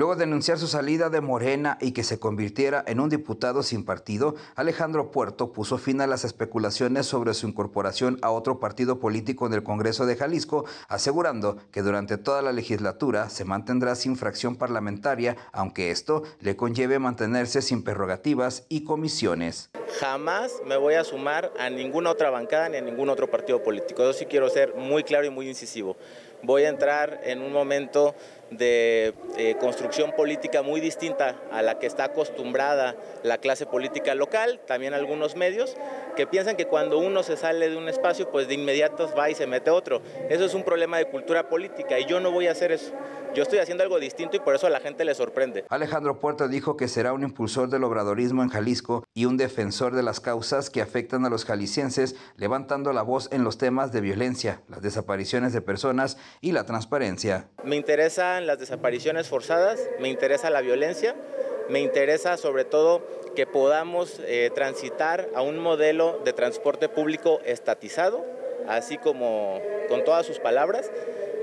Luego de anunciar su salida de Morena y que se convirtiera en un diputado sin partido, Alejandro Puerto puso fin a las especulaciones sobre su incorporación a otro partido político en el Congreso de Jalisco, asegurando que durante toda la legislatura se mantendrá sin fracción parlamentaria, aunque esto le conlleve mantenerse sin prerrogativas y comisiones. Jamás me voy a sumar a ninguna otra bancada ni a ningún otro partido político. Yo sí quiero ser muy claro y muy incisivo. Voy a entrar en un momento de eh, construcción política muy distinta a la que está acostumbrada la clase política local, también algunos medios, que piensan que cuando uno se sale de un espacio, pues de inmediato va y se mete otro. Eso es un problema de cultura política y yo no voy a hacer eso. Yo estoy haciendo algo distinto y por eso a la gente le sorprende. Alejandro Puerto dijo que será un impulsor del obradorismo en Jalisco y un defensor de las causas que afectan a los jaliscienses, levantando la voz en los temas de violencia, las desapariciones de personas y la transparencia. Me interesan las desapariciones forzadas, me interesa la violencia, me interesa sobre todo que podamos eh, transitar a un modelo de transporte público estatizado, así como con todas sus palabras,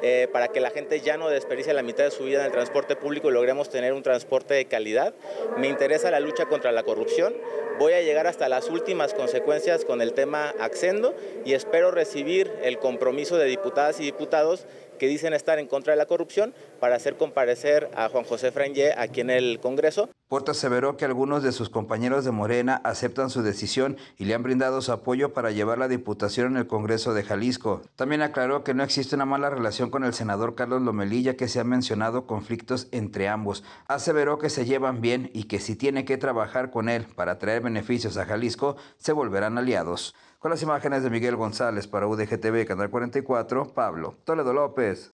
eh, para que la gente ya no desperdicie la mitad de su vida en el transporte público y logremos tener un transporte de calidad. Me interesa la lucha contra la corrupción. Voy a llegar hasta las últimas consecuencias con el tema Accendo y espero recibir el compromiso de diputadas y diputados que dicen estar en contra de la corrupción para hacer comparecer a Juan José Frangé aquí en el Congreso. Puerto aseveró que algunos de sus compañeros de Morena aceptan su decisión y le han brindado su apoyo para llevar la diputación en el Congreso de Jalisco. También aclaró que no existe una mala relación con el senador Carlos Lomelilla que se han mencionado conflictos entre ambos. Aseveró que se llevan bien y que si tiene que trabajar con él para traer beneficios a Jalisco, se volverán aliados. Con las imágenes de Miguel González para UDGTV, Canal 44, Pablo Toledo López.